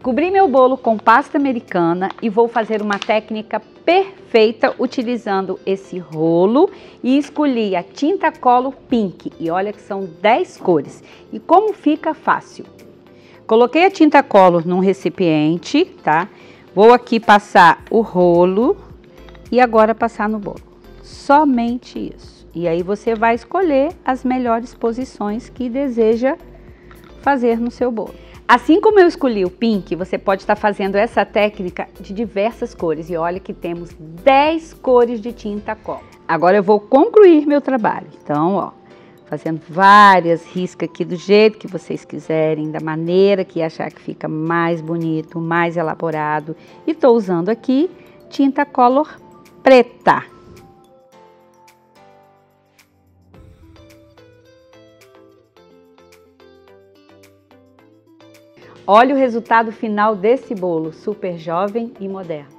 Cobri meu bolo com pasta americana e vou fazer uma técnica perfeita utilizando esse rolo e escolhi a tinta Color Pink e olha que são 10 cores. E como fica fácil. Coloquei a tinta Color num recipiente, tá? Vou aqui passar o rolo e agora passar no bolo. Somente isso. E aí você vai escolher as melhores posições que deseja fazer no seu bolo. Assim como eu escolhi o pink, você pode estar fazendo essa técnica de diversas cores. E olha que temos 10 cores de tinta cola. Agora eu vou concluir meu trabalho. Então, ó, fazendo várias riscas aqui do jeito que vocês quiserem, da maneira que achar que fica mais bonito, mais elaborado. E estou usando aqui tinta color preta. Olha o resultado final desse bolo, super jovem e moderno.